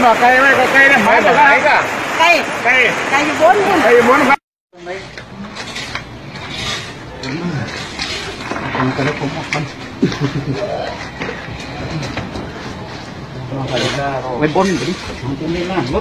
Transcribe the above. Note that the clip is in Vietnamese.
mà cây này có cây đấy máy mà máy cả cây cây cây bốn cây bốn cây cái nó cũng một phân Mình bốn mình đi. Chúng tôi nên làm mất.